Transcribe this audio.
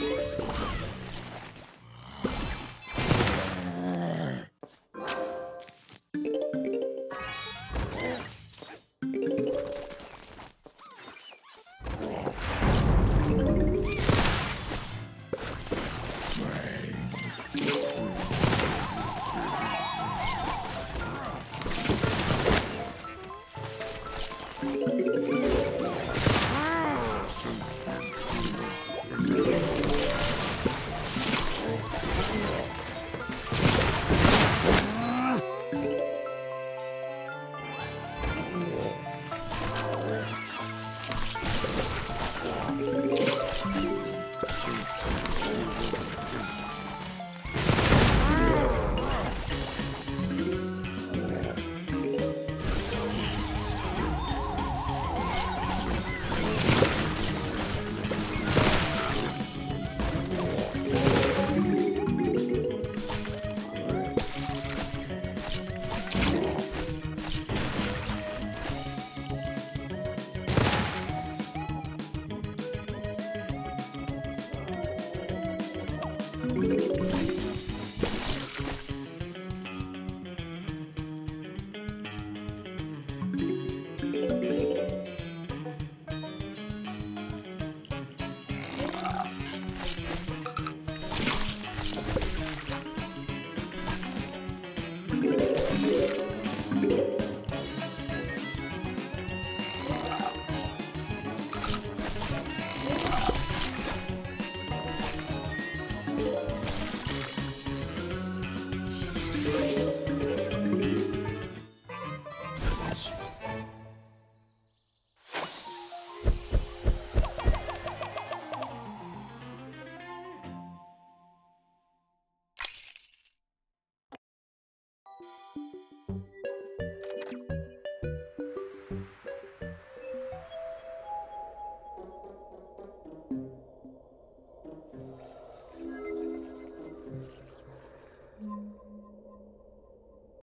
Thank you.